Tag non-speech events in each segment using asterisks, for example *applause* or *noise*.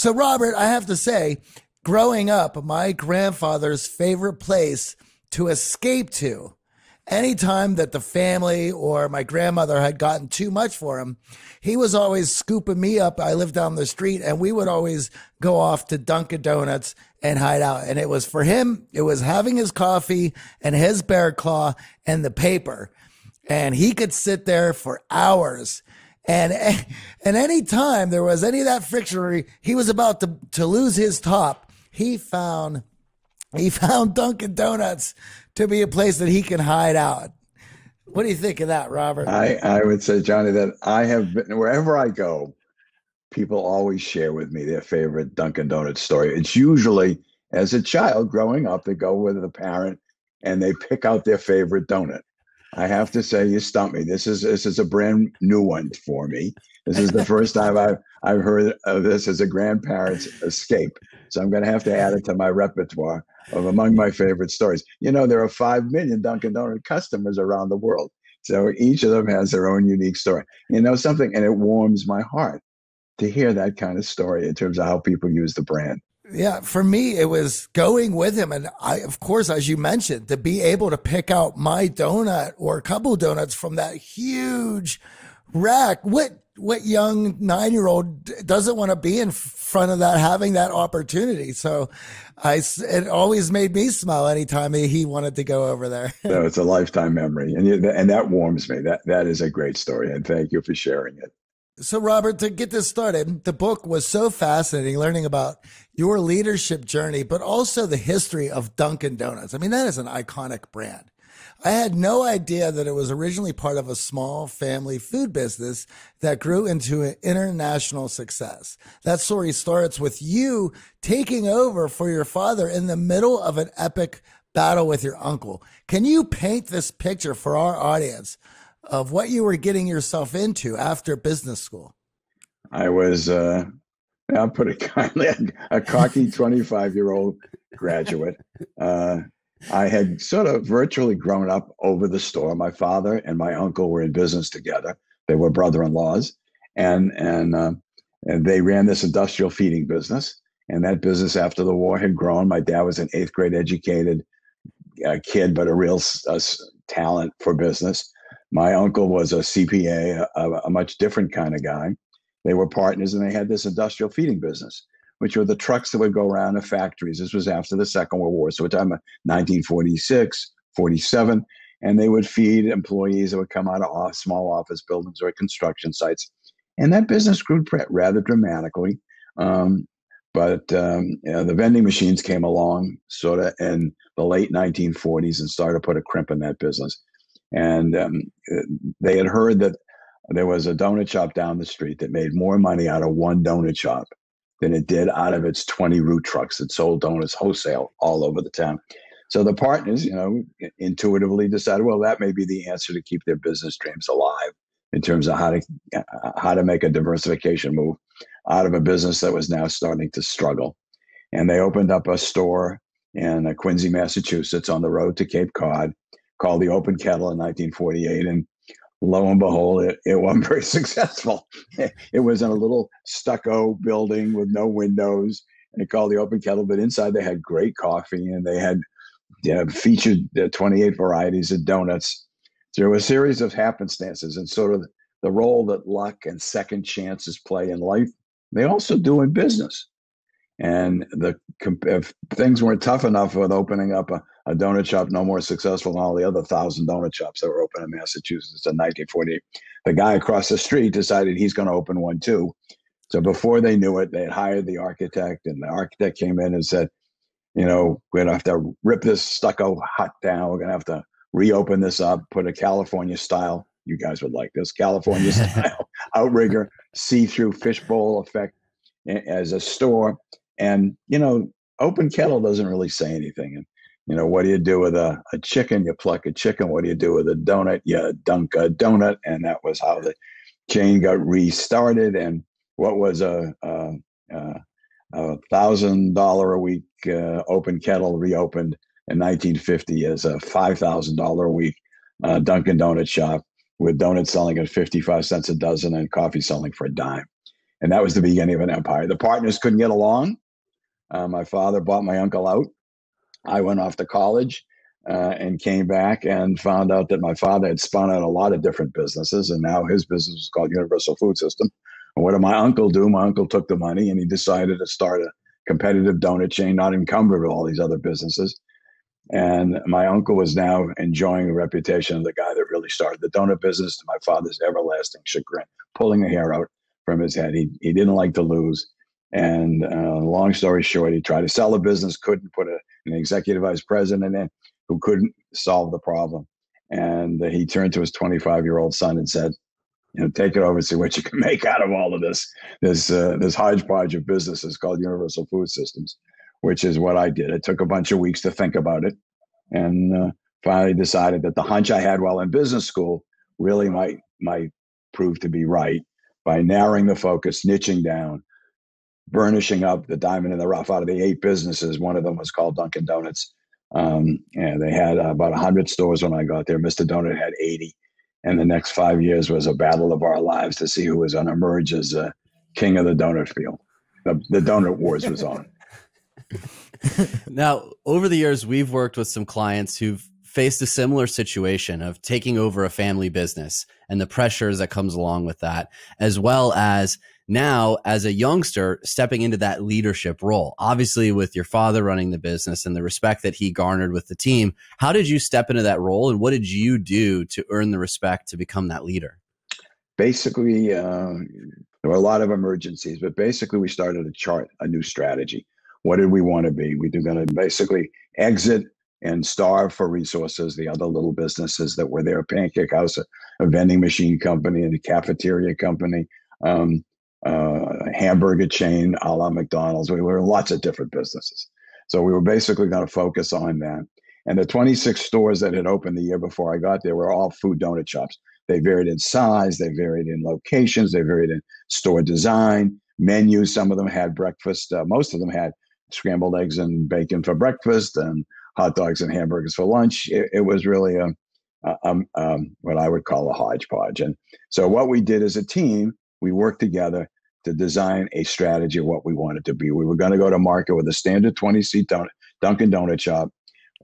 So, Robert, I have to say, growing up, my grandfather's favorite place to escape to anytime that the family or my grandmother had gotten too much for him, he was always scooping me up. I lived down the street and we would always go off to Dunkin' Donuts and hide out. And it was for him, it was having his coffee and his bear claw and the paper. And he could sit there for hours. And, and any time there was any of that friction, he was about to, to lose his top, he found, he *laughs* found Dunkin' Donuts to be a place that he can hide out. What do you think of that, Robert? I, I would say, Johnny, that I have been wherever I go, people always share with me their favorite Dunkin' Donuts story. It's usually as a child growing up, they go with a parent and they pick out their favorite donut. I have to say, you stumped me. This is this is a brand new one for me. This is the first time I've I've heard of this as a grandparent's escape. So I'm going to have to add it to my repertoire of among my favorite stories. You know, there are five million Dunkin' Donut customers around the world. So each of them has their own unique story. You know something, and it warms my heart to hear that kind of story in terms of how people use the brand. Yeah, for me, it was going with him. And I, of course, as you mentioned, to be able to pick out my donut or a couple donuts from that huge rack. What what young nine year old doesn't want to be in front of that, having that opportunity? So, I it always made me smile anytime he wanted to go over there. *laughs* so it's a lifetime memory, and and that warms me. That that is a great story, and thank you for sharing it. So, Robert, to get this started, the book was so fascinating learning about your leadership journey, but also the history of Dunkin' Donuts. I mean, that is an iconic brand. I had no idea that it was originally part of a small family food business that grew into an international success. That story starts with you taking over for your father in the middle of an epic battle with your uncle. Can you paint this picture for our audience of what you were getting yourself into after business school? I was, uh, I'll put it *laughs* kindly, a cocky *laughs* 25 year old graduate. Uh, I had sort of virtually grown up over the store. My father and my uncle were in business together. They were brother-in-laws, and and, uh, and they ran this industrial feeding business. And that business, after the war, had grown. My dad was an eighth grade educated uh, kid, but a real uh, talent for business. My uncle was a CPA, a, a much different kind of guy. They were partners, and they had this industrial feeding business which were the trucks that would go around the factories. This was after the Second World War, so we're talking about 1946, 47, and they would feed employees that would come out of small office buildings or construction sites. And that business grew rather dramatically. Um, but um, you know, the vending machines came along sort of in the late 1940s and started to put a crimp in that business. And um, they had heard that there was a donut shop down the street that made more money out of one donut shop than it did out of its 20 route trucks that sold donuts wholesale all over the town. So the partners, you know, intuitively decided, well, that may be the answer to keep their business dreams alive in terms of how to how to make a diversification move out of a business that was now starting to struggle. And they opened up a store in uh, Quincy, Massachusetts, on the road to Cape Cod, called the Open Kettle in 1948, and lo and behold, it, it wasn't *laughs* very successful. It was in a little stucco building with no windows, and it called the Open Kettle. But inside, they had great coffee, and they had you know, featured uh, 28 varieties of donuts. through a series of happenstances and sort of the role that luck and second chances play in life. They also do in business. And the if things weren't tough enough with opening up a, a donut shop no more successful than all the other thousand donut shops that were open in Massachusetts in 1948. The guy across the street decided he's going to open one too. So before they knew it, they had hired the architect, and the architect came in and said, "You know, we're going to have to rip this stucco hut down. We're going to have to reopen this up, put a California style. You guys would like this California *laughs* style outrigger, see-through fishbowl effect as a store." And you know, open kettle doesn't really say anything. And you know, what do you do with a, a chicken? You pluck a chicken. What do you do with a donut? You dunk a donut. And that was how the chain got restarted. And what was a, a, a thousand dollar a week uh, open kettle reopened in 1950 as a five thousand dollar a week uh, Dunkin' Donut shop with donuts selling at 55 cents a dozen and coffee selling for a dime. and that was the beginning of an empire. The partners couldn't get along. Uh, my father bought my uncle out. I went off to college uh, and came back and found out that my father had spun out a lot of different businesses, and now his business was called Universal Food System. And what did my uncle do? My uncle took the money and he decided to start a competitive donut chain, not encumbered with all these other businesses. And my uncle was now enjoying the reputation of the guy that really started the donut business to my father's everlasting chagrin, pulling the hair out from his head. He, he didn't like to lose. And uh, long story short, he tried to sell the business, couldn't put a, an executive vice president in who couldn't solve the problem. And he turned to his 25 year old son and said, you know, take it over and see what you can *laughs* make out of all of this, this, uh, this hodgepodge of businesses called Universal Food Systems, which is what I did. It took a bunch of weeks to think about it, and uh, finally decided that the hunch I had while in business school really might might prove to be right by narrowing the focus, niching down, burnishing up the diamond in the rough. Out of the eight businesses, one of them was called Dunkin' Donuts. Um, and they had uh, about 100 stores when I got there. Mr. Donut had 80. And the next five years was a battle of our lives to see who was going to emerge as uh, king of the donut field. The, the donut wars was on. *laughs* now, over the years, we've worked with some clients who've faced a similar situation of taking over a family business and the pressures that comes along with that, as well as now as a youngster stepping into that leadership role. Obviously with your father running the business and the respect that he garnered with the team how did you step into that role and what did you do to earn the respect to become that leader? Basically uh, there were a lot of emergencies but basically we started to chart a new strategy. What did we want to be? We were going to basically exit and starve for resources the other little businesses that were there. Pancake house a, vending machine company and a cafeteria company um, uh, hamburger chain a la McDonald's. We were in lots of different businesses. So we were basically going to focus on that. And the 26 stores that had opened the year before I got there were all food donut shops. They varied in size, they varied in locations, they varied in store design, menus. Some of them had breakfast, uh, most of them had scrambled eggs and bacon for breakfast and hot dogs and hamburgers for lunch. It, it was really a, a um, um, what I would call a hodgepodge. And so what we did as a team we worked together to design a strategy of what we wanted to be. We were going to go to market with a standard 20 seat don- Dunkin' Donut shop,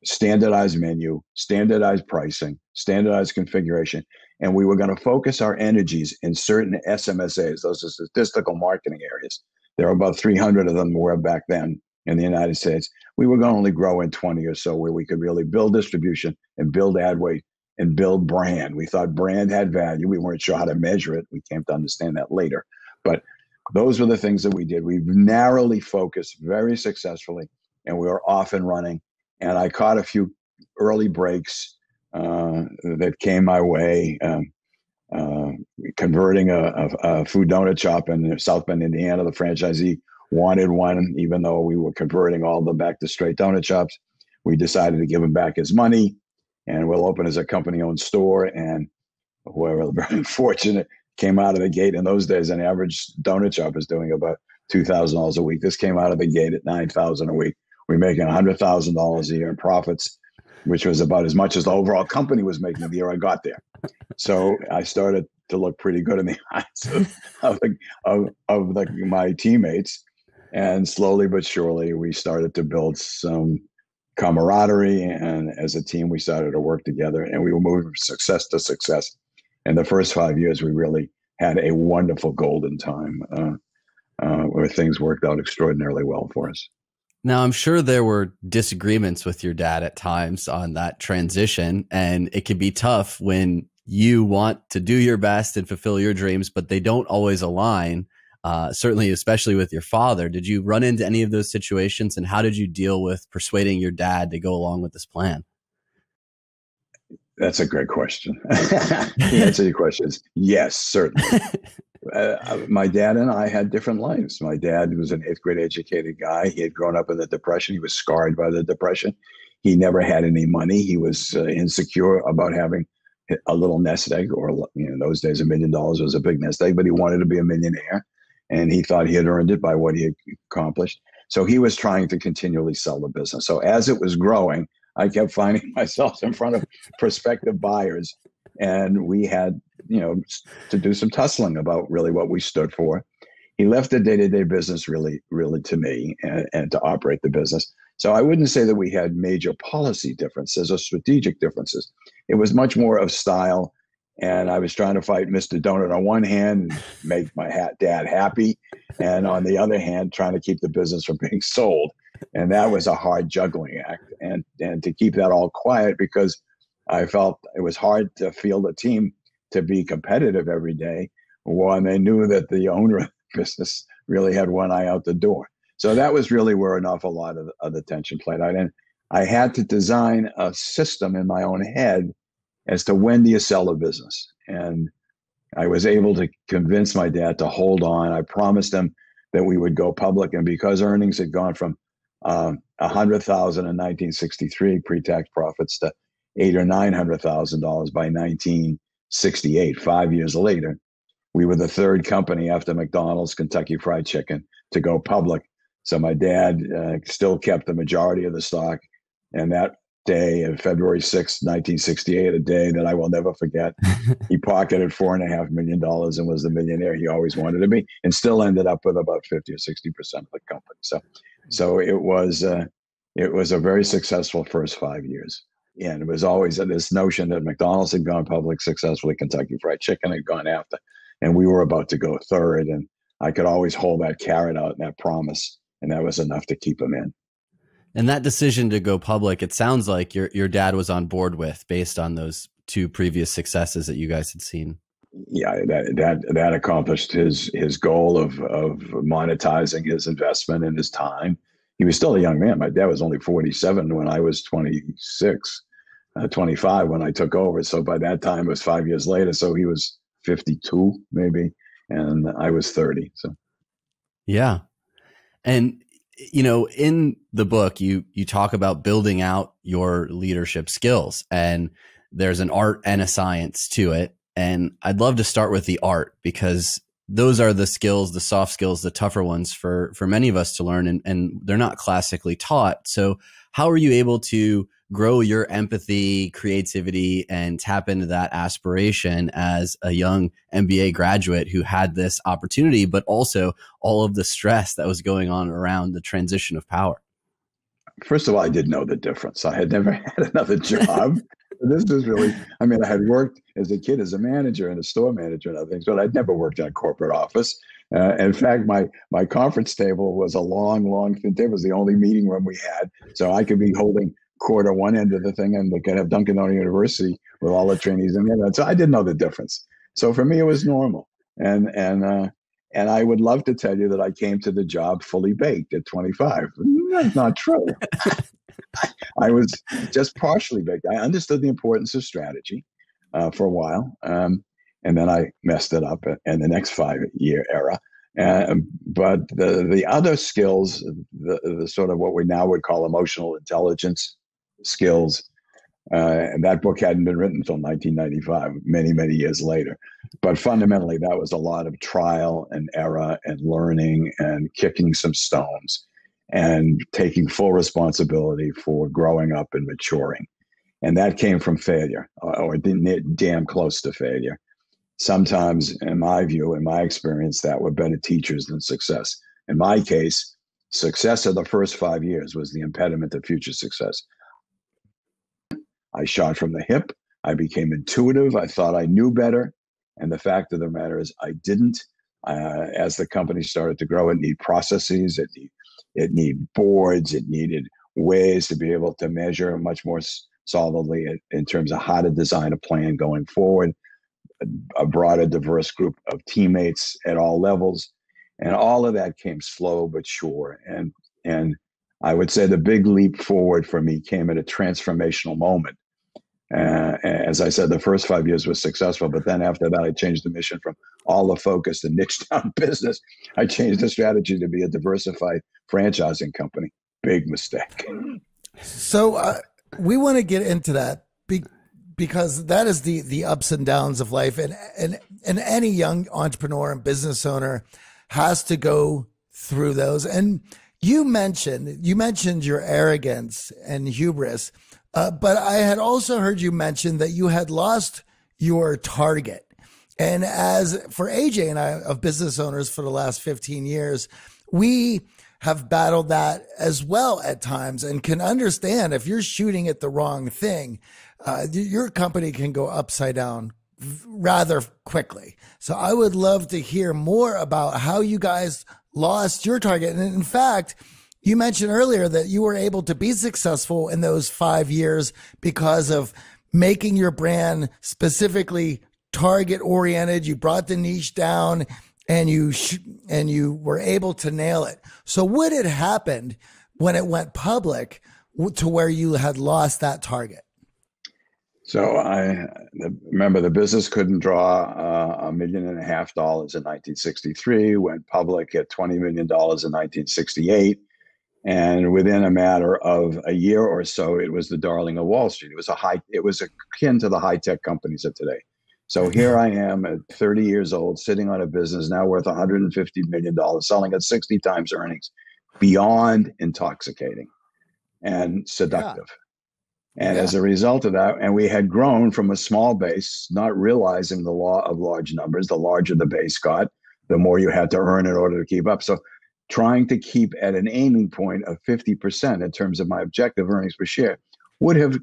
standardized menu, standardized pricing, standardized configuration. And we were going to focus our energies in certain SMSAs, those are statistical marketing areas. There are about 300 of them were back then in the United States. We were going to only grow in 20 or so where we could really build distribution and build ad weight and build brand. We thought brand had value. We weren't sure how to measure it. We came to understand that later. But those were the things that we did. We narrowly focused very successfully, and we were off and running. And I caught a few early breaks uh, that came my way. Um, uh, converting a, a, a, food donut shop in South Bend, Indiana, the franchisee wanted one, even though we were converting all the back to straight donut shops. We decided to give him back his money and we'll open as a company owned store. And whoever very *laughs* fortunate came out of the gate in those days, an average donut shop is doing about two thousand dollars a week. This came out of the gate at nine thousand a week. We're making hundred thousand dollars a year in profits, which was about as much as the overall company was making the year I got there. So I started to look pretty good in the *laughs* eyes of of, the, of, of the, my teammates, and slowly but surely we started to build some camaraderie. And as a team, we started to work together and we were moving from success to success. And the first five years, we really had a wonderful golden time uh, uh, where things worked out extraordinarily well for us. Now, I'm sure there were disagreements with your dad at times on that transition, and it can be tough when you want to do your best and fulfill your dreams, but they don't always align uh, certainly, especially with your father. Did you run into any of those situations, and how did you deal with persuading your dad to go along with this plan? That's a great question. *laughs* the answer to your question is yes, certainly. *laughs* Uh, uh, my dad and I had different lives. My dad was an eighth grade educated guy. He had grown up in the Depression. He was scarred by the Depression. He never had any money. He was uh, insecure about having a little nest egg, or you know, in those days, a million dollars was a big nest egg. But he wanted to be a millionaire and he thought he had earned it by what he had accomplished. So he was trying to continually sell the business. So as it was growing, I kept finding *laughs* myself in front of prospective buyers, and we had, you know, to do some tussling about really what we stood for. he left the day to day business really, really to me and, and to operate the business. So I wouldn't say that we had major policy differences or strategic differences. It was much more of style. And I was trying to fight Mr. Donut on one hand and make my dad happy, and on the other hand, trying to keep the business from being *laughs* sold. And that was a hard juggling act. And and to keep that all quiet because I felt it was hard to field a team to be competitive every day when they knew that the owner of the business really had one eye out the door. So that was really where an awful lot of, of the tension played out. And I had to design a system in my own head as to when do you sell a business. And I was able to convince my dad to hold on. I promised him that we would go public. And because earnings had gone from um, 100,000 in 1963 pre-tax profits to eight or nine hundred thousand dollars by 1968, five years later, we were the third company after McDonald's, Kentucky Fried Chicken to go public so my dad uh, still kept the majority of the stock. And that day, of February 6, 1968, a day that I will never forget, *laughs* he pocketed four and a half million dollars and was the millionaire he always wanted to be, and still ended up with about 50 or 60 percent of the company. So, so it was uh, it was a very successful first five years. And it was always this notion that McDonald's had gone public successfully, Kentucky Fried Chicken had gone after, and we were about to go third. And I could always hold that carrot out and that promise and that was enough to keep him in. And that decision to go public, it sounds like your your dad was on board with based on those two previous successes that you guys had seen. Yeah, that that that accomplished his his goal of of monetizing his investment and his time. He was still a young man. My dad was only 47 when I was 26, uh, 25 when I took over. So by that time, it was five years later. So he was 52 maybe, and I was 30. So yeah, and you know, in the book, you you talk about building out your leadership skills, and there's an art and a science to it. And I'd love to start with the art because those are the skills, the soft skills, the tougher ones for for many of us to learn, and, and they're not classically taught. So, how are you able to grow your empathy, creativity, and tap into that aspiration as a young MBA graduate who had this opportunity, but also all of the stress that was going on around the transition of power? First of all, I didn't know the difference. I had never *laughs* had another job. this is really, I mean, I had worked as a kid as a manager and a store manager and other things, but I'd never worked in a corporate office. Uh, in fact, my my conference table was a long, long thin table. It was the only meeting room we had, so I could be holding court at one end of the thing, and they could have Dunkin' University with all the trainees in there. So I didn't know the difference. So for me, it was normal. And and uh, and I would love to tell you that I came to the job fully baked at 25. That's not true. *laughs* I was just partially baked. I understood the importance of strategy uh, for a while, um, and then I messed it up in the next five year era. Uh, but the the other skills, the, the sort of what we now would call emotional intelligence, skills. Uh, and that book hadn't been written until 1995, many, many years later. But fundamentally, that was a lot of trial and error and learning and kicking some stones and taking full responsibility for growing up and maturing. And that came from failure or damn close to failure. Sometimes, in my view, in my experience, that were better teachers than success. In my case, success of the first five years was the impediment to future success. I shot from the hip. I became intuitive. I thought I knew better. And the fact of the matter is, I didn't. Uh, as the company started to grow, it needed processes, it need it needed boards, it needed ways to be able to measure much more solidly in terms of how to design a plan going forward, a, a broader, diverse group of teammates at all levels, and all of that came slow but sure. And and I would say the big leap forward for me came at a transformational moment uh, as I said, the first five years was successful, but then after that, I changed the mission from all the focus to niche *laughs* down business. I changed the strategy to be a diversified franchising company. Big mistake. So uh, we want to get into that be- because that is the the ups and downs of life, and and and any young entrepreneur and business owner has to go through those. And you mentioned you mentioned your arrogance and hubris uh, but I had also heard you mention that you had lost your target. And as for AJ and I, of business owners for the last 15 years, we have battled that as well at times and can understand if you're shooting at the wrong thing, uh, your company can go upside down rather quickly. So I would love to hear more about how you guys lost your target. And in fact, you mentioned earlier that you were able to be successful in those five years because of making your brand specifically target oriented. You brought the niche down and you and you were able to nail it. So what had happened when it went public to where you had lost that target? So I remember the business couldn't draw uh, a million and a half dollars in 1963. Went public at 20 million dollars in 1968, and within a matter of a year or so, it was the darling of Wall Street. It was a high. It was akin to the high tech companies of today. So here I am at 30 years old, sitting on a business now worth 150 million dollars, selling at 60 times earnings, beyond intoxicating and seductive. Yeah and yeah. as a result of that, and we had grown from a small base, not realizing the law of large numbers. The larger the base got, the more you had to earn in order to keep up. So trying to keep at an aiming point of 50% in terms of my objective earnings per share would have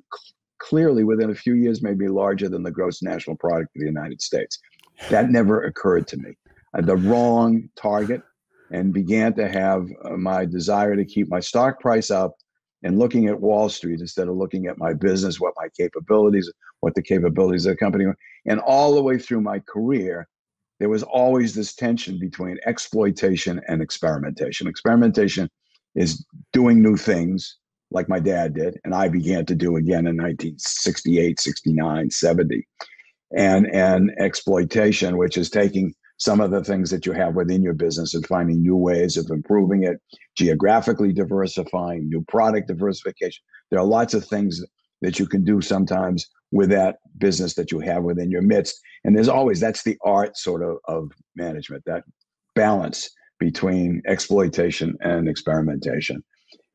clearly within a few years made me larger than the gross national product of the United States. That never occurred to me. I had the wrong target and began to have uh, my desire to keep my stock price up and looking at Wall Street instead of looking at my business, what my capabilities, what the capabilities of the company were. And all the way through my career, there was always this tension between exploitation and experimentation. Experimentation is doing new things like my dad did, and I began to do again in 1968, 69, 70. And, and exploitation, which is taking some of the things that you have within your business and finding new ways of improving it, geographically diversifying, new product diversification. There are lots of things that you can do sometimes with that business that you have within your midst. And there's always that's the art sort of of management, that balance between exploitation and experimentation.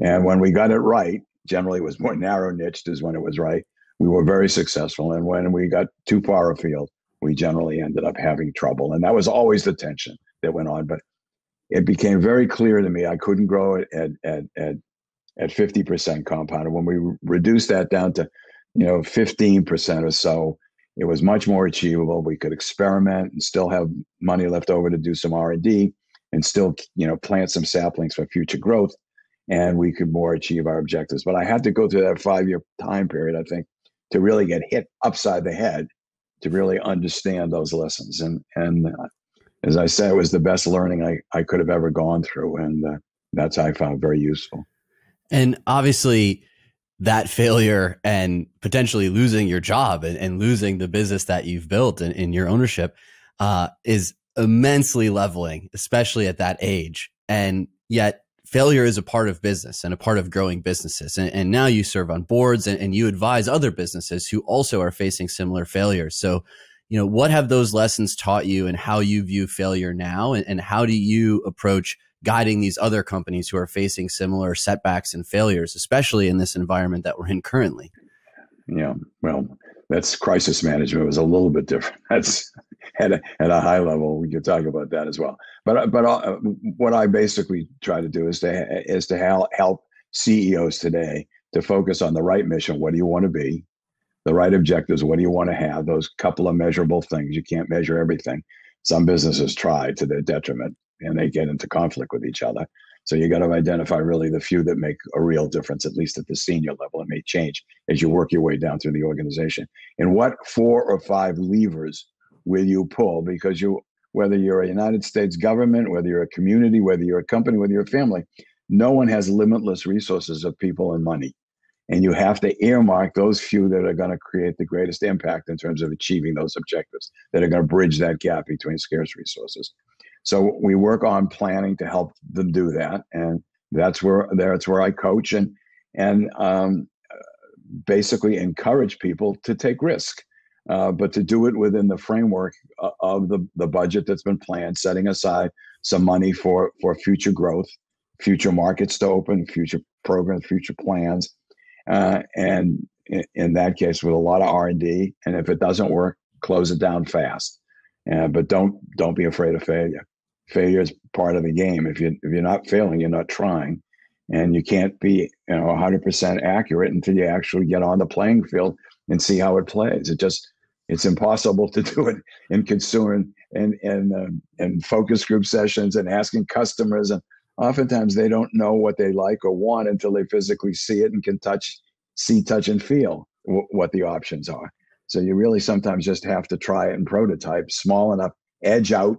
And when we got it right, generally it was more *laughs* narrow niched as when it was right. We were very successful. And when we got too far afield, we generally ended up having trouble. And that was always the tension that went on. But it became very clear to me I couldn't grow it at at at at 50% compounded. When we reduced that down to, you know, 15% or so, it was much more achievable. We could experiment and still have money left over to do some R&D and still, you know, plant some saplings for future growth and we could more achieve our objectives. But I had to go through that 5-year time period, I think, to really get hit upside the head to really understand those lessons. And and uh, as I said, it was the best learning I, I could have ever gone through, and uh, that's I found very useful. And obviously, that failure and potentially losing your job and, and losing the business that you've built in, in your ownership uh, is immensely leveling, especially at that age. And yet, failure is a part of business and a part of growing businesses. And, and now you serve on boards and, and, you advise other businesses who also are facing similar failures. So, you know, what have those lessons taught you and how you view failure now? And, and how do you approach guiding these other companies who are facing similar setbacks and failures, especially in this environment that we're in currently? Yeah, well, that's crisis management was a little bit different. *laughs* That's at a, at a high level. We could talk about that as well. But but uh, what I basically try to do is to is to help CEOs today to focus on the right mission. What do you want to be? The right objectives. What do you want to have? Those couple of measurable things. You can't measure everything. Some businesses try to their detriment, and they get into conflict with each other. So you got to identify really the few that make a real difference, at least at the senior level. It may change as you work your way down through the organization. And what four or five levers will you pull? Because you, whether you're a United States government, whether you're a community, whether you're a company, whether you're a family, no one has limitless resources of people and money. And you have to earmark those few that are going to create the greatest impact in terms of achieving those objectives, that are going to bridge that gap between scarce resources. So we work on planning to help them do that, and that's where that's where I coach and and um, basically encourage people to take risk, uh, but to do it within the framework of the the budget that's been planned, setting aside some money for for future growth, future markets to open, future programs, future plans, uh, and in, in that case with a lot of R and if it doesn't work, close it down fast Uh, but don't don't be afraid of failure. Failure is part of the game. If you if you're not failing, you're not trying, and you can't be you know 100 percent accurate until you actually get on the playing field and see how it plays. It just it's impossible to do it in consumer and and um, and focus group sessions and asking customers and oftentimes they don't know what they like or want until they physically see it and can touch see touch and feel w- what the options are. So you really sometimes just have to try it and prototype small enough edge out.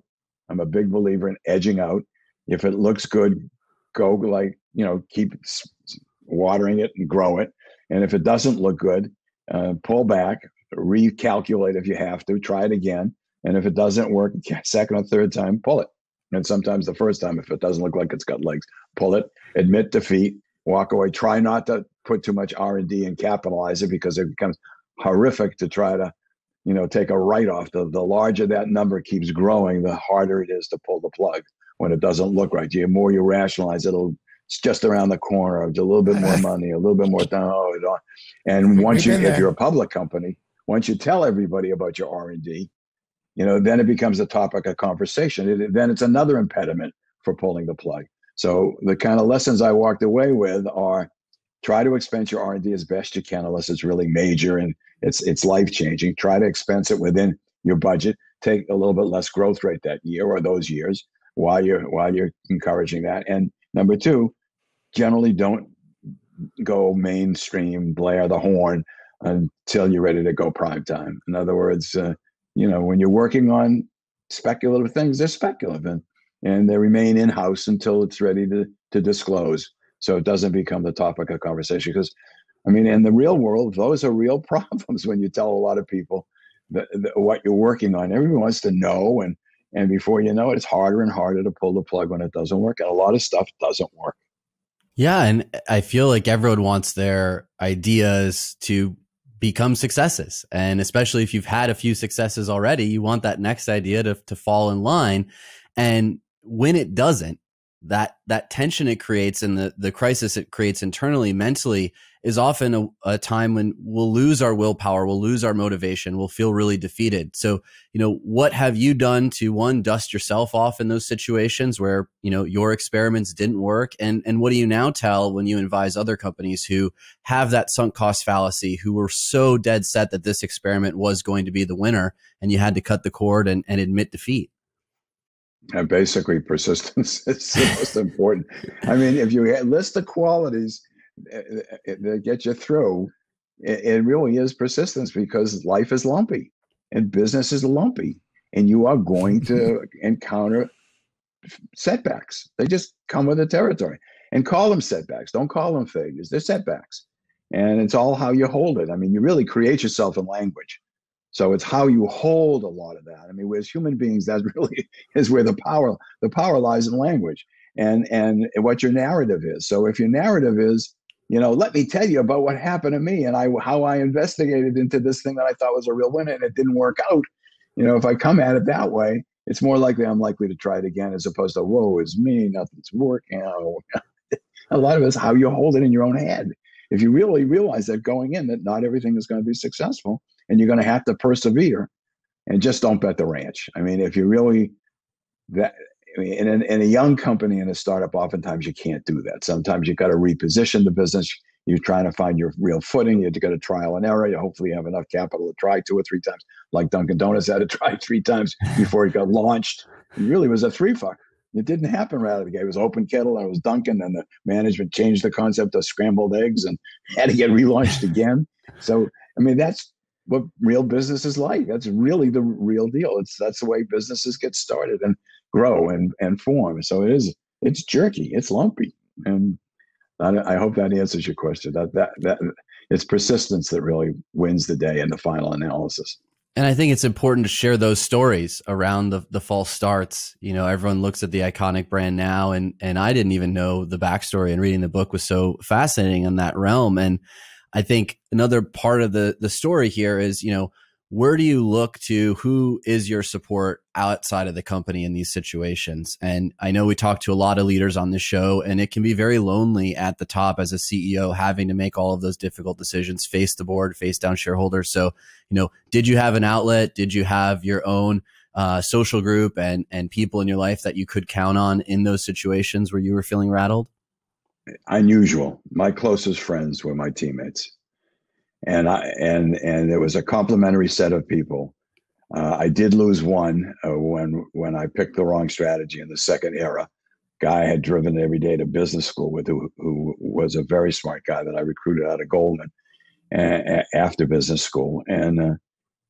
I'm a big believer in edging out. If it looks good go like you know keep watering it and grow it. And if it doesn't look good uh, pull back recalculate if you have to try it again and if it doesn't work second or third time, pull it. And sometimes the first time, if it doesn't look like it's got legs, pull it, admit defeat, walk away. Try not to put too much R and D and capitalize it because it becomes horrific to try to, you know, take a write off. The the larger that number keeps growing, the harder it is to pull the plug when it doesn't look right. The more you rationalize, it'll it's just around the corner. A little bit *laughs* more money, a little bit more time. Oh, and once you, if you're a public company, once you tell everybody about your R and D, you know, then it becomes a topic of conversation. It, then it's another impediment for pulling the plug. So the kind of lessons I walked away with are try to expense your R&D as best you can unless it's really major and it's it's life changing. Try to expense it within your budget. Take a little bit less growth rate that year or those years while you're while you're encouraging that. And number two, generally don't go mainstream, blare the horn until you're ready to go prime time. In other words, uh, you know, when you're working on speculative things, they're speculative and, and they remain in house until it's ready to, to disclose. So it doesn't become the topic of conversation. Because, I mean, in the real world, those are real *laughs* problems when you tell a lot of people what you're working on. Everyone wants to know. And, and before you know it, it's harder and harder to pull the plug when it doesn't work. And a lot of stuff doesn't work. Yeah. And I feel like everyone wants their ideas to become successes. And especially if you've had a few successes already, you want that next idea to, to fall in line. And when it doesn't, that that tension it creates and the the crisis it creates internally mentally is often a, a, time when we'll lose our willpower we'll lose our motivation we'll feel really defeated. So you know what have you done to one dust yourself off in those situations where you know your experiments didn't work? And and what do you now tell when you advise other companies who have that sunk cost fallacy who were so dead set that this experiment was going to be the winner and you had to cut the cord and, and admit defeat and basically, persistence *laughs* is the most important. I mean, if you list the qualities eh, eh, eh, that get you through, it really is persistence because life is lumpy and business is lumpy, and you are going to *laughs* encounter setbacks. They just come with the territory. And call them setbacks. Don't call them failures. They're setbacks. And it's all how you hold it. I mean, you really create yourself in language. So it's how you hold a lot of that. I mean, as human beings, that *laughs* really is where the power the power lies in language and and what your narrative is. So if your narrative is, you know, let me tell you about what happened to me and I how I investigated into this thing that I thought was a real winner and it didn't work out. You know, if I come at it that way, it's more likely I'm likely to try it again as opposed to whoa, it's me, nothing's working. *laughs* a lot of it's how you hold it in your own head. If you really realize that going in that not everything is going to be successful, and you're going to have to persevere and just don't bet the ranch. I mean, if you really that in, a, in a young company in a startup, oftentimes you can't do that. Sometimes you've got to reposition the business. You're trying to find your real footing. You've got to trial and error. You hopefully have enough capital to try two or three times, like Dunkin' Donuts had to try *laughs* three times before it got launched. It really was a three fuck. It didn't happen right out of the gate. It was open kettle. I was Dunkin', and the management changed the concept of scrambled eggs and *laughs* had to get relaunched again. So, I mean, that's what real business is like. That's really the real deal. It's that's the way businesses get started and grow and and form. So it is. It's jerky. It's lumpy, and I, I hope that answers your question. That that that it's persistence that really wins the day in the final analysis. And I think it's important to share those stories around the the false starts. You know, everyone looks at the iconic brand now, and and I didn't even know the backstory. And reading the book was so fascinating in that realm. And I think another part of the the story here is, you know, where do you look to who is your support outside of the company in these situations? And I know we talk to a lot of leaders on this show and it can be very lonely at the top as a CEO having to make all of those difficult decisions, face the board, face down shareholders. So, you know, did you have an outlet? Did you have your own uh, social group and and people in your life that you could count on in those situations where you were feeling rattled? Unusual. My closest friends were my teammates, and I and and it was a complementary set of people. Uh, I did lose one uh, when when I picked the wrong strategy in the second era. Guy I had driven every day to business school with, who, who was a very smart guy that I recruited out of Goldman after business school, and uh,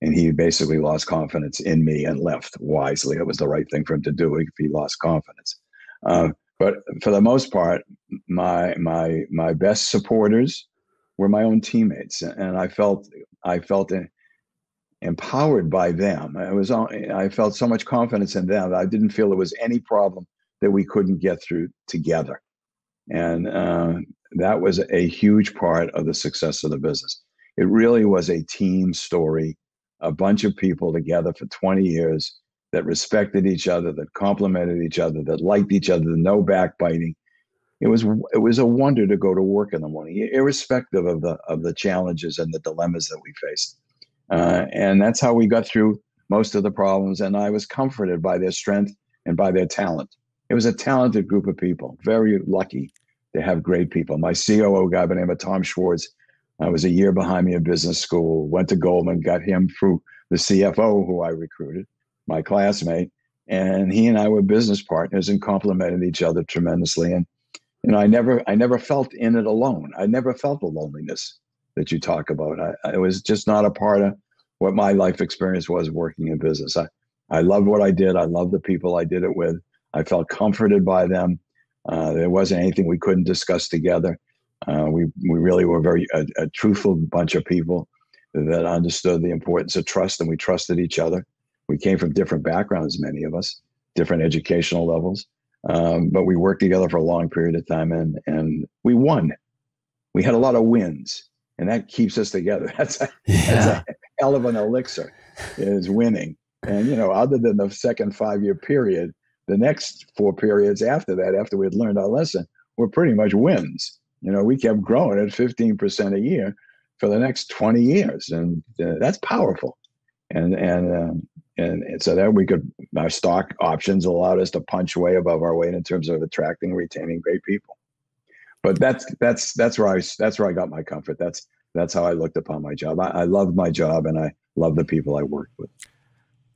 and he basically lost confidence in me and left wisely. It was the right thing for him to do if he lost confidence. But for the most part, my my my best supporters were my own teammates, and I felt I felt empowered by them. I was I felt so much confidence in them. That I didn't feel there was any problem that we couldn't get through together, and uh, that was a huge part of the success of the business. It really was a team story, a bunch of people together for 20 years that respected each other, that complimented each other, that liked each other, no backbiting. It was it was a wonder to go to work in the morning, irrespective of the of the challenges and the dilemmas that we faced. Uh, and that's how we got through most of the problems. And I was comforted by their strength and by their talent. It was a talented group of people, very lucky to have great people. My COO guy by the name of Tom Schwartz I was a year behind me in business school, went to Goldman, got him through the CFO who I recruited, my classmate. And he and I were business partners and complemented each other tremendously. And you know, I never I never felt in it alone. I never felt the loneliness that you talk about. I, it was just not a part of what my life experience was working in business. I, I loved what I did. I loved the people I did it with. I felt comforted by them. Uh, there wasn't anything we couldn't discuss together. Uh, we we really were very a, a, truthful bunch of people that understood the importance of trust, and we trusted each other. We came from different backgrounds, many of us, different educational levels, um, but we worked together for a long period of time, and and we won. We had a lot of wins, and that keeps us together. *laughs* That's a, yeah. that's a hell of an elixir, is winning. And you know, other than the second five year period, the next four periods after that, after we had learned our lesson, were pretty much wins. You know, we kept growing at 15% a year for the next 20 years, and uh, that's powerful. And and um, and, and so that we could our stock options allowed us to punch way above our weight in terms of attracting, and retaining great people. But that's that's that's where I that's where I got my comfort. That's that's how I looked upon my job. I, I loved my job, and I love the people I worked with.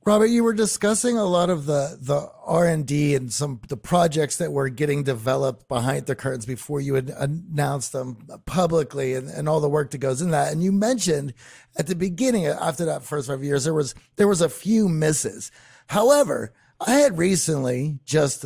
Robert, you were discussing a lot of the the R and D and some the projects that were getting developed behind the curtains before you had announced them publicly, and, and all the work that goes in that. And you mentioned at the beginning, after that first five years, there was there was a few misses. However, I had recently just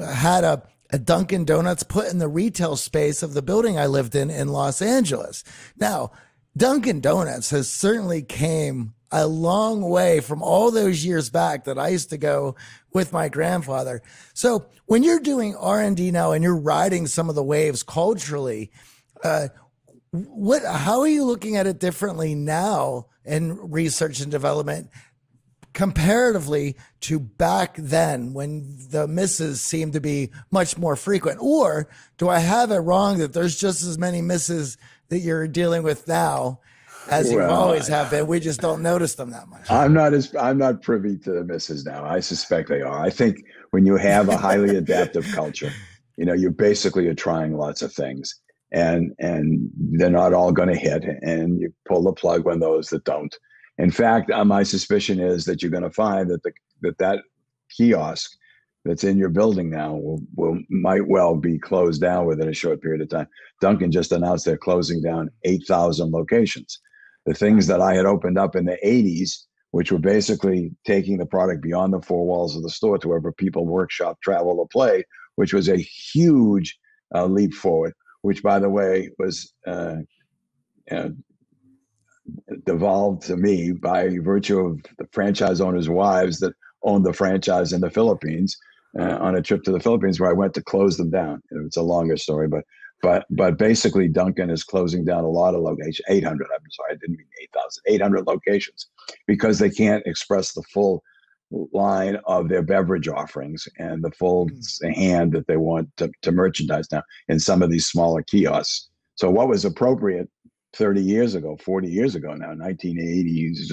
had a a Dunkin' Donuts put in the retail space of the building I lived in in Los Angeles. Now, Dunkin' Donuts has certainly came a long way from all those years back that I used to go with my grandfather. So when you're doing R and D now and you're riding some of the waves culturally, uh, what? How are you looking at it differently now in research and development? comparatively to back then when the misses seem to be much more frequent? Or do I have it wrong that there's just as many misses that you're dealing with now as well, you always have been. We just don't notice them that much. I'm not as I'm not privy to the misses now. I suspect they are. I think when you have a highly adaptive culture, you know, you basically are trying lots of things, and and they're not all going to hit, and you pull the plug when those that don't. In fact, uh, my suspicion is that you're going to find that the that that kiosk that's in your building now will, will might well be closed down within a short period of time. Dunkin' just announced they're closing down 8,000 locations the things that I had opened up in the 80s, which were basically taking the product beyond the four walls of the store to wherever people workshop, travel, or play, which was a huge uh, leap forward, which, by the way, was uh, uh, devolved to me by virtue of the franchise owners' wives that owned the franchise in the Philippines. Uh, on a trip to the Philippines where I went to close them down. It's a longer story, but but but basically, Dunkin' is closing down a lot of locations, 800. I'm sorry, I didn't mean 8,000, 800 locations, because they can't express the full line of their beverage offerings and the full mm. hand that they want to, to merchandise now in some of these smaller kiosks. So what was appropriate 30 years ago, 40 years ago now, 1980s,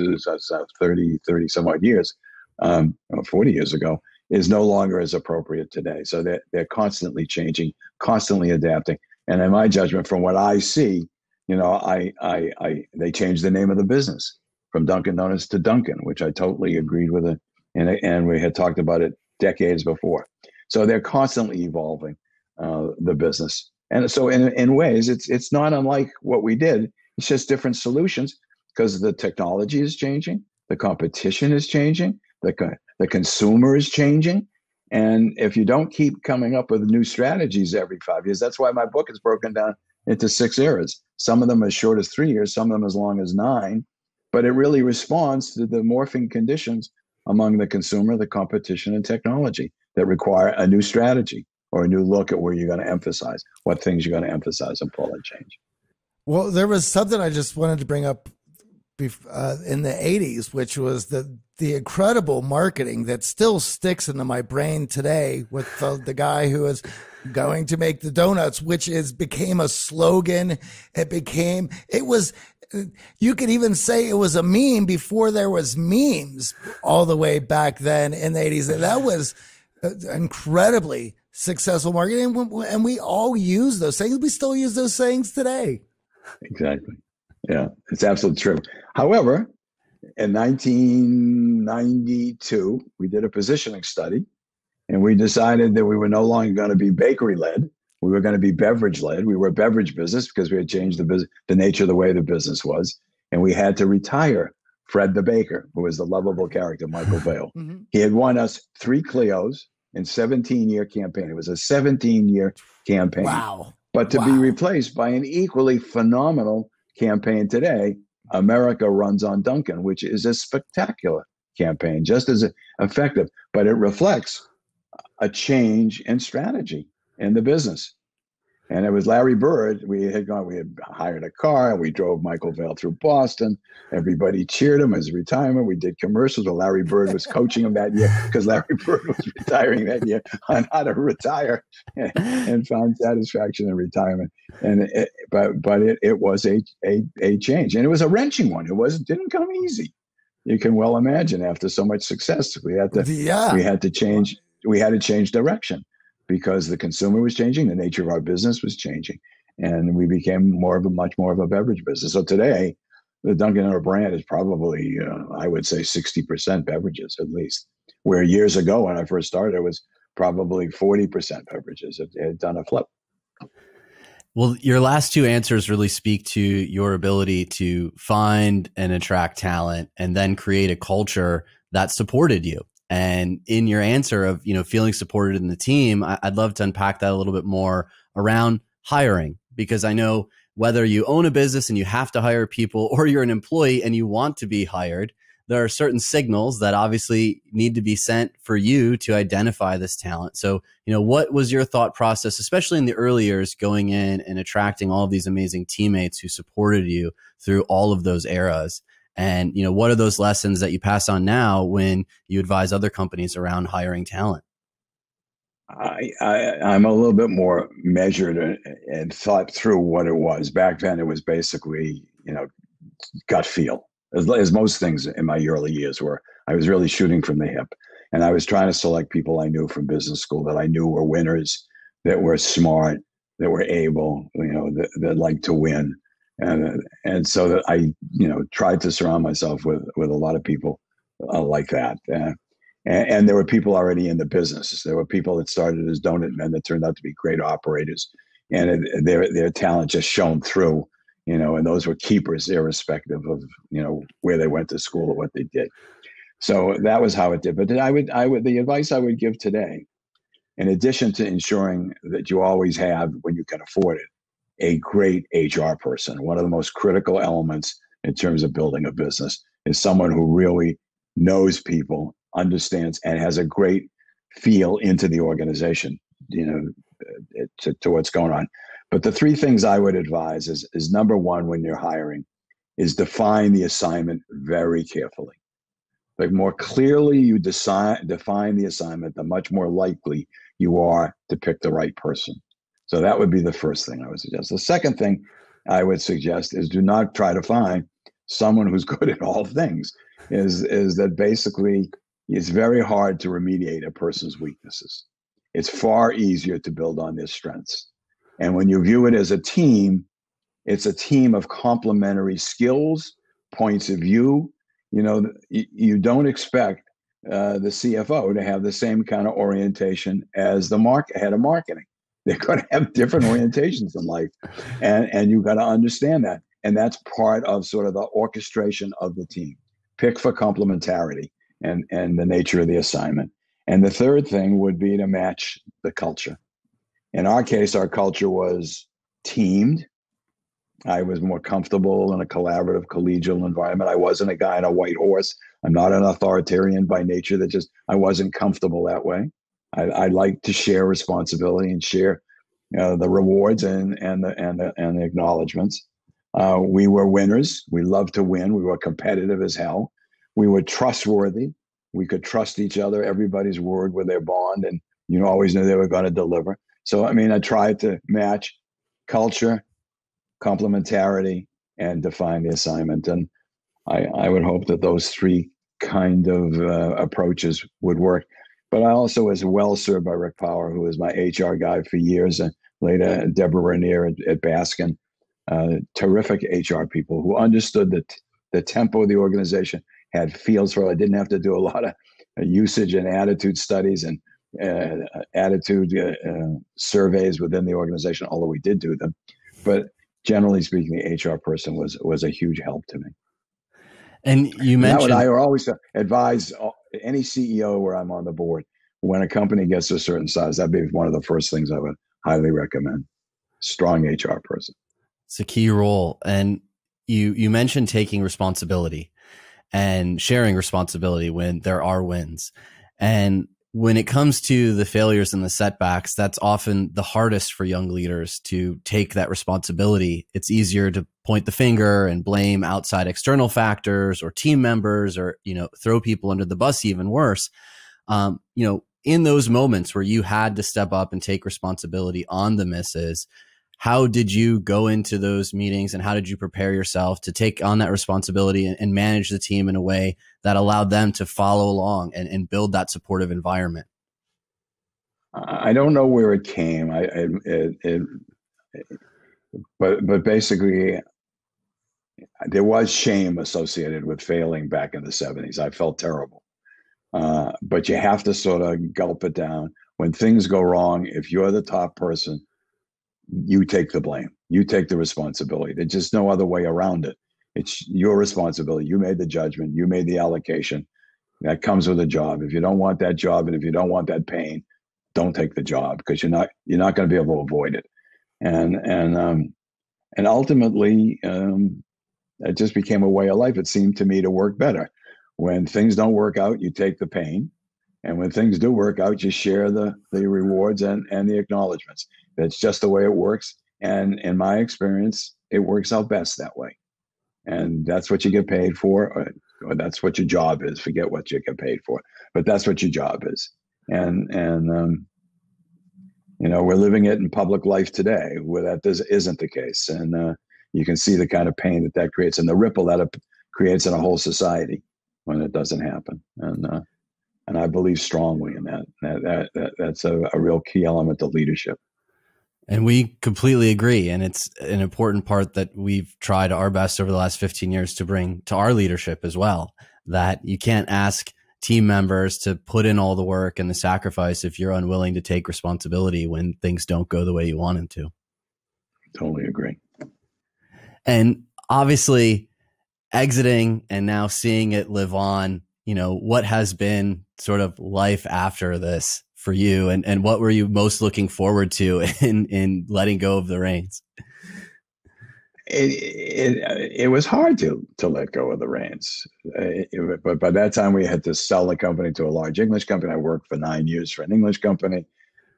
30, 30 some odd years, um, 40 years ago is no longer as appropriate today. So they're, they're constantly changing, constantly adapting. And in my judgment, from what I see, you know, I, I, I, they changed the name of the business from Dunkin' Donuts to Dunkin', which I totally agreed with it, and and we had talked about it decades before. So they're constantly evolving uh, the business, and so in in ways, it's it's not unlike what we did. It's just different solutions because the technology is changing, the competition is changing, the the consumer is changing, and if you don't keep coming up with new strategies every five years, that's why my book is broken down into six eras. Some of them as short as three years, some of them as long as nine, but it really responds to the morphing conditions among the consumer, the competition, and technology that require a new strategy or a new look at where you're going to emphasize, what things you're going to emphasize and pull and change. Well, there was something I just wanted to bring up uh, in the 80s, which was the the incredible marketing that still sticks into my brain today with the, the guy who is going to make the donuts, which is became a slogan. It became, it was, you could even say it was a meme before there was memes all the way back then in the 80s. And that was uh, incredibly successful marketing. And we all use those things. We still use those sayings today. Exactly. Yeah, it's absolutely true. However, in 1992, we did a positioning study and we decided that we were no longer going to be bakery led. We were going to be beverage led. We were a beverage business because we had changed the, business, the nature of the way the business was. And we had to retire Fred the Baker, who was the lovable character, Michael *laughs* Vale. Mm-hmm. He had won us three Clios in 17 year campaign. It was a 17 year campaign. Wow. But to wow. be replaced by an equally phenomenal campaign today, America Runs on Dunkin', which is a spectacular campaign, just as effective, but it reflects a change in strategy in the business. And it was Larry Bird. We had gone, we had hired a car. And we drove Michael Vale through Boston. Everybody cheered him as retirement. We did commercials. Well, Larry Bird was coaching him that year because Larry Bird was retiring that year on how to retire and, and found satisfaction in retirement. And it, but but it, it was a, a a change, and it was a wrenching one. It was didn't come easy. You can well imagine after so much success, we had to yeah. we had to change we had to change direction because the consumer was changing, the nature of our business was changing, and we became more of a much more of a beverage business. So today, the Dunkin' Donut brand is probably, uh, I would say, 60% beverages at least. Where years ago, when I first started, it was probably 40% beverages. It, it had done a flip. Well, your last two answers really speak to your ability to find and attract talent and then create a culture that supported you. And in your answer of, you know, feeling supported in the team, I'd love to unpack that a little bit more around hiring, because I know whether you own a business and you have to hire people *laughs* or you're an employee and you want to be hired, there are certain signals that obviously need to be sent for you to identify this talent. So, you know, what was your thought process, especially in the early years, going in and attracting all of these amazing teammates who supported you through all of those eras? And, you know, what are those lessons that you pass on now when you advise other companies around hiring talent? I, I am a little bit more measured and, and, thought through what it was. Back then, it was basically you know gut feel, as, as most things in my early years were. I was really shooting from the hip, and I was trying to select people I knew from business school that I knew were winners, that were smart, that were able, you know, that, that liked to win, and and so that I you know tried to surround myself with with a lot of people uh, like that. Uh, and, and, there were people already in the business. There were people that started as donut men that turned out to be great operators, and it, their their talent just shone through. You know, and those were keepers, irrespective of you know where they went to school or what they did. So that was how it did. But I would I would the advice I would give today, in addition to ensuring that you always have when you can afford it a great HR person. One of the most critical elements in terms of building a business is someone who really knows people, understands, and has a great feel into the organization, you know, uh, to, to what's going on. But the three things I would advise is, is number one, when you're hiring, is define the assignment very carefully. The more clearly you decide, define the assignment, the much more likely you are to pick the right person. So that would be the first thing I would suggest. The second thing I would suggest is do not try to find someone who's *laughs* good at all things. Is is that basically it's very hard to remediate a person's weaknesses. It's far easier to build on their strengths. And when you view it as a team, it's a team of complementary skills, points of view. You know, you don't expect uh, the CFO to have the same kind of orientation as the market head of marketing. *laughs* They're going to have different orientations in life, and and you've got to understand that. And that's part of sort of the orchestration of the team. Pick for complementarity and and the nature of the assignment. And the third thing would be to match the culture. In our case, our culture was teamed. I was more comfortable in a collaborative, collegial environment. I wasn't a guy on a white horse. I'm not an authoritarian by nature. That just I wasn't comfortable that way. I, I like to share responsibility and share the rewards and and the and the and the acknowledgments. Uh, we were winners. We loved to win. We were competitive as hell. We were trustworthy. We could trust each other. Everybody's word with their bond, and you know, always knew they were going to deliver. So I mean, I tried to match culture, complementarity, and define the assignment. And I, I would hope that those three kind of uh, approaches would work. But I also was well served by Rick Power, who was my HR guy for years, and later Deborah Rainier at, at Baskin. Uh, terrific HR people who understood the, t- the tempo of the organization, had feels for it. I didn't have to do a lot of uh, usage and attitude studies and uh, attitude uh, uh, surveys within the organization, although we did do them. But generally speaking, the HR person was was a huge help to me. And you mentioned and I always advise any CEO where I'm on the board, when a company gets to a certain size, that'd be one of the first things I would highly recommend. Strong HR person. It's a key role. And you you mentioned taking responsibility and sharing responsibility when there are wins. And when it comes to the failures and the setbacks, that's often the hardest for young leaders to take that responsibility. It's easier to point the finger and blame outside external factors or team members or, you know, throw people under the bus even worse. Um, you know, in those moments where you had to step up and take responsibility on the misses, how did you go into those meetings and how did you prepare yourself to take on that responsibility and, manage the team in a way that allowed them to follow along and, and build that supportive environment? I don't know where it came. I, it, it, it, but but basically, there was shame associated with failing back in the '70s. I felt terrible, uh, but you have to sort of gulp it down. When things go wrong, if you're the top person, you take the blame. You take the responsibility. There's just no other way around it. It's your responsibility. You made the judgment. You made the allocation. That comes with a job. If you don't want that job and if you don't want that pain, don't take the job because you're not you're not going to be able to avoid it. And and um, and ultimately, um, it just became a way of life. It seemed to me to work better. When things don't work out, you take the pain, and when things do work out, you share the the rewards and and the acknowledgments. That's just the way it works. And in my experience, it works out best that way. And that's what you get paid for, or, or that's what your job is. Forget what you get paid for, but that's what your job is. And and um, you know we're living it in public life today, where that does, isn't the case. And uh, you can see the kind of pain that that creates, and the ripple that it creates in a whole society when it doesn't happen. And uh, and I believe strongly in that. That, that, that that's a, a real key element of leadership. And we completely agree. And it's an important part that we've tried our best over the last 15 years to bring to our leadership as well. That you can't ask team members to put in all the work and the sacrifice if you're unwilling to take responsibility when things don't go the way you want them to. Totally agree. And obviously, exiting and now seeing it live on, you know, what has been sort of life after this for you and, and what were you most looking forward to *laughs* in, in letting go of the reins? It, it, it was hard to, to let go of the reins. Uh, it, but by that time, we had to sell the company to a large English company. I worked for nine years for an English company.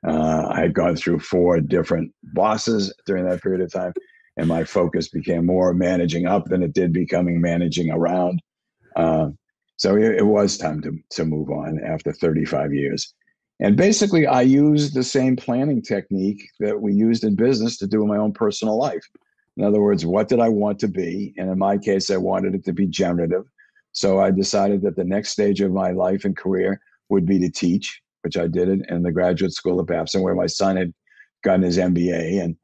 Uh, I had gone through four different bosses during that period of time, and my focus became more managing up than it did becoming managing around. Uh, so it, it was time to, to move on after 35 years. And basically, I used the same planning technique that we used in business to do in my own personal life. In other words, what did I want to be? And in my case, I wanted it to be generative. So I decided that the next stage of my life and career would be to teach, which I did in the graduate school of Babson, where my son had gotten his MBA, and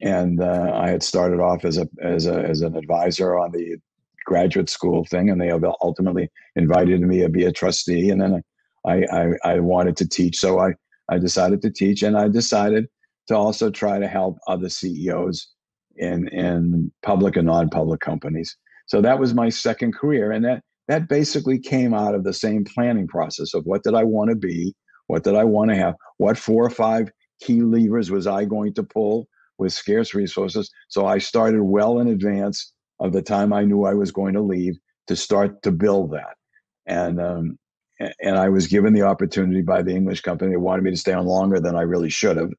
and uh, I had started off as a as a as an advisor on the graduate school thing, and they ultimately invited me to be a trustee, and then I I, I wanted to teach, so I I decided to teach, and I decided to also try to help other CEOs in in public and non-public companies. So that was my second career, and that that basically came out of the same planning process of what did I want to be, what did I want to have, what four or five key levers was I going to pull with scarce resources. So I started well in advance of the time I knew I was going to leave to start to build that, and um, and I was given the opportunity by the English company. They wanted me to stay on longer than I really should have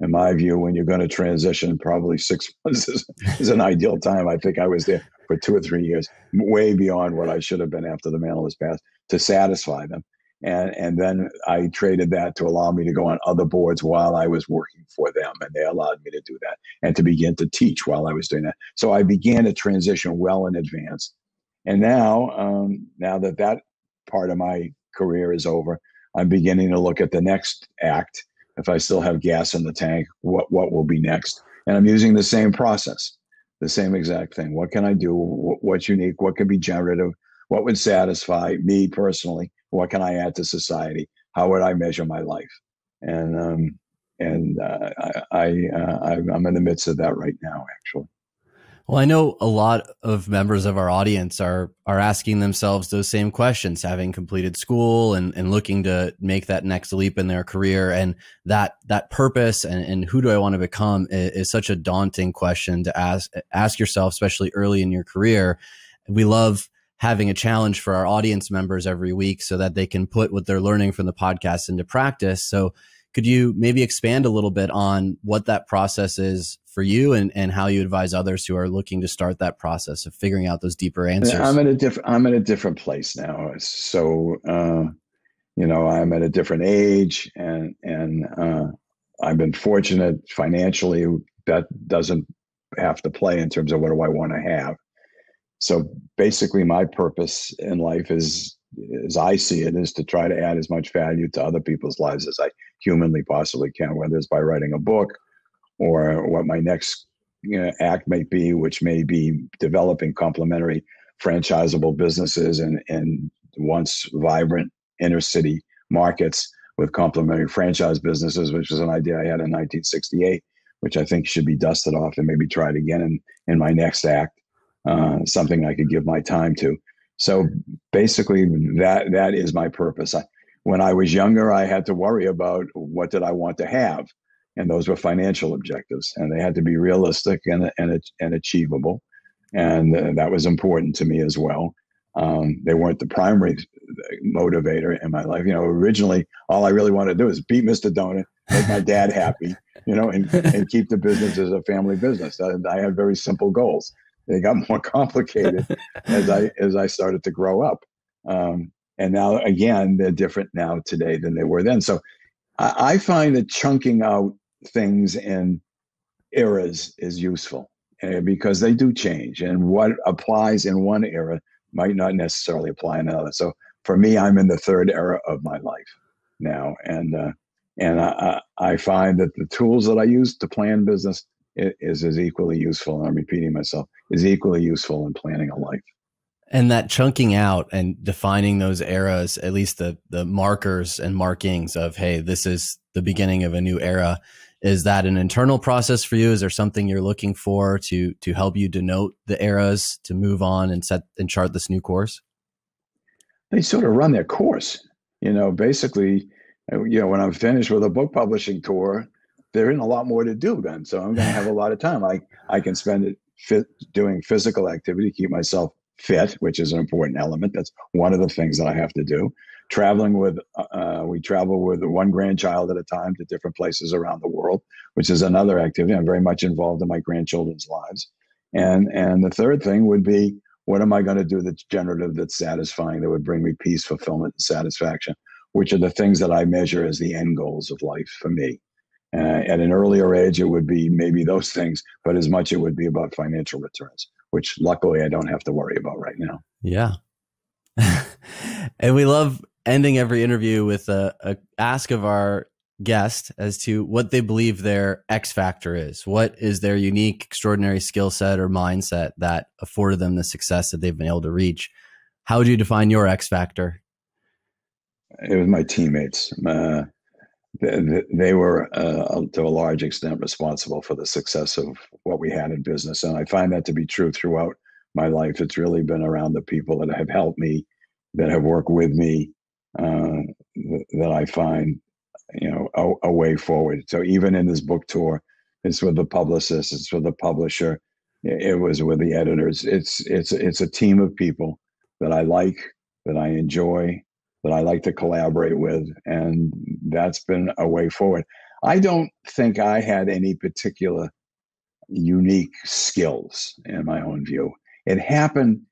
in my view, when you're going to transition, probably six *laughs* months is, is an ideal time. I think I was there for two or three years, way beyond what I should have been after the mantle was passed to satisfy them. And, and then I traded that to allow me to go on other boards while I was working for them. And they allowed me to do that and to begin to teach while I was doing that. So I began a transition well in advance. And now, um, now that that part of my career is over, I'm beginning to look at the next act if I still have gas in the tank, what what will be next? And I'm using the same process, the same exact thing. What can I do? What's unique? What can be generative? What would satisfy me personally? What can I add to society? How would I measure my life? And um, and uh, I, I uh, I'm in the midst of that right now, actually. Well, I know a lot of members of our audience are are asking themselves those same questions, having completed school and, and looking to make that next leap in their career. And that that purpose and, and who do I want to become is, is such a daunting question to ask ask yourself, especially early in your career. We love having a challenge for our audience members every week so that they can put what they're learning from the podcast into practice. So could you maybe expand a little bit on what that process is for you and, and how you advise others who are looking to start that process of figuring out those deeper answers? I'm at a different I'm at a different place now. So uh, you know, I'm at a different age and and uh, I've been fortunate financially that doesn't have to play in terms of what do I want to have. So basically my purpose in life is as I see it, is to try to add as much value to other people's lives as I humanly possibly can, whether it's by writing a book or what my next you know, act may be, which may be developing complementary franchisable businesses and, and once vibrant inner city markets with complementary franchise businesses, which was an idea I had in 1968, which I think should be dusted off and maybe tried again in, in my next act, uh, something I could give my time to. So basically, that that is my purpose. I, when I was younger, I had to worry about what did I want to have, and those were financial objectives, and they had to be realistic and and and achievable, and uh, that was important to me as well. Um, they weren't the primary motivator in my life. You know, originally all I really wanted to do is beat Mr. Donut, make my dad happy, you know, and, and keep the business as a family business. I, I had very simple goals they got more *laughs* complicated as I *laughs* as I started to grow up. Um, and now again, they're different now today than they were then. So I, I find that chunking out things in eras is useful uh, because they do change, and what applies in one era might not necessarily apply in another. So for me, I'm in the third era of my life now, and uh, and I, I find that the tools that I use to plan business is as equally useful. And I'm repeating myself is equally useful in planning a life. And that chunking out and defining those eras, at least the the markers and markings of, hey, this is the beginning of a new era. Is that an internal process for you? Is there something you're looking for to to help you denote the eras to move on and set and chart this new course? They sort of run their course. You know, basically, uh, you know, when I'm finished with a book publishing tour, there isn't a lot more to do then. So I'm going to have a lot of time. I, I can spend it fit, doing physical activity, to keep myself fit, which is an important element. That's one of the things that I have to do. Traveling with, uh, we travel with one grandchild at a time to different places around the world, which is another activity. I'm very much involved in my grandchildren's lives. And, and the third thing would be, what am I going to do that's generative, that's satisfying, that would bring me peace, fulfillment, and satisfaction, which are the things that I measure as the end goals of life for me. Uh, at an earlier age, it would be maybe those things, but as much it would be about financial returns, which luckily I don't have to worry about right now. Yeah. *laughs* and we love ending every interview with a, a ask of our guest as to what they believe their X factor is. What is their unique, extraordinary skill set or mindset that afforded them the success that they've been able to reach? How would you define your X factor? It was my teammates. Uh, they, were, uh, to a large extent, responsible for the success of what we had in business. And I find that to be true throughout my life. It's really been around the people that have helped me, that have worked with me, uh, that I find you know a, a, way forward. So even in this book tour, it's with the publicist, it's with the publisher, it was with the editors. It's it's it's a team of people that I like, that I enjoy, that I like to collaborate with, and that's been a way forward. I don't think I had any particular unique skills in my own view. It happened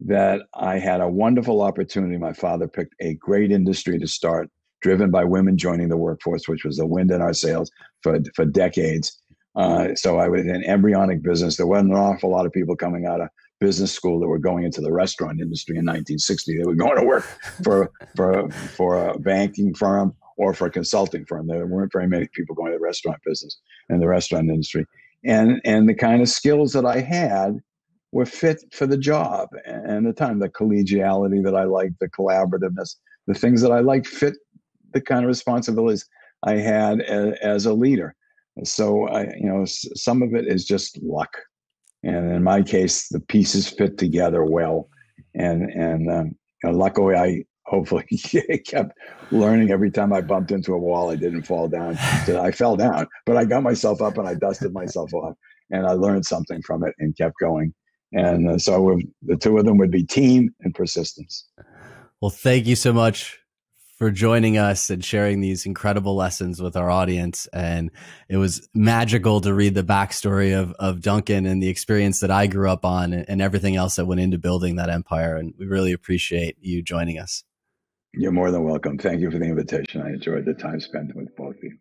that I had a wonderful opportunity. My father picked a great industry to start driven by women joining the workforce, which was the wind in our sails for, for decades. Uh, so I was in an embryonic business. There wasn't an awful lot of people coming out of business school that were going into the restaurant industry in 1960. They were going to work for for for a banking firm or for a consulting firm. There weren't very many people going to the restaurant business and the restaurant industry. And and the kind of skills that I had were fit for the job and the time, the collegiality that I liked, the collaborativeness, the things that I liked fit the kind of responsibilities I had as, as a leader. So I, you know, some of it is just luck, and in my case, the pieces fit together well, and and um, you know, luckily I hopefully *laughs* kept learning every time I bumped into a wall, I didn't fall down. I fell down, but I got myself up and I dusted myself off, and I learned something from it and kept going. And uh, so the two of them would be team and persistence. Well, thank you so much for joining us and sharing these incredible lessons with our audience. And it was magical to read the backstory of, of Dunkin' and the experience that I grew up on and, and everything else that went into building that empire. And we really appreciate you joining us. You're more than welcome. Thank you for the invitation. I enjoyed the time spent with both of you.